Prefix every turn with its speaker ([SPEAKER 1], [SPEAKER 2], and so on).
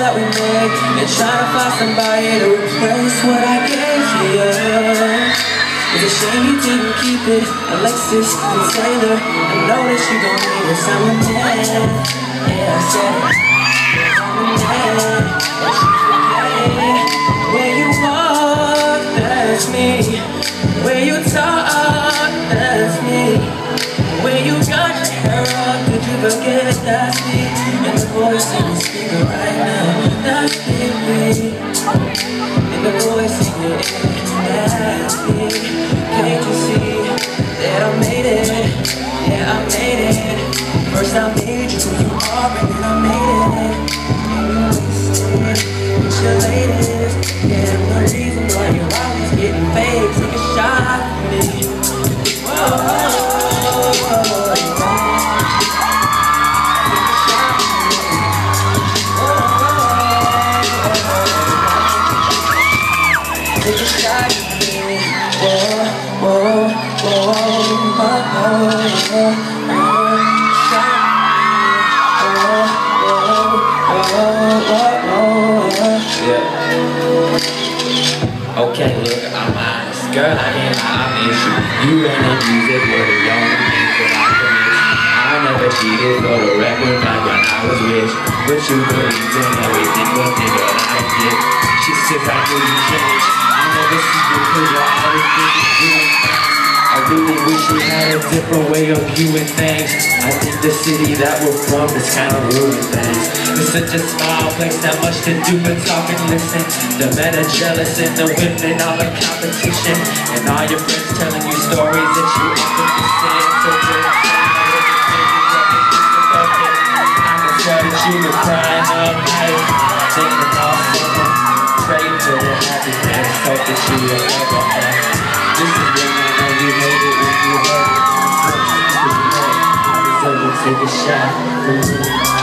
[SPEAKER 1] that we make and try to find somebody to replace what I gave you. It's a shame you didn't keep it, Alexis and Taylor. I know that you gon' need it. A yeah, I said it. Forget Where you walk, that's me. Where you talk, that's me. Where you got your hair up, did you forget that's me? First I made you who you are, then I made it. And you wasted with your latest. Take a shot at me. Whoa, whoa, whoa, whoa, whoa, whoa. Okay, look, I'm honest. Girl, I ain't I miss you. You and the music were the only things that I could miss. I never cheated for the record back when I was rich. But you believed in everything, but nigga, I did. She said I knew you really wish we had a different way of viewing things. I think the city that we're from is kind of ruining things. It's such a small place, not much to do but talk and listen. The men are jealous and the women all in competition. And all your friends telling you stories that you often listen. So good. I can tell that you were crying all night. Thinking about someone. Pray for the happiness. Hope that you will ever have. Take a shot.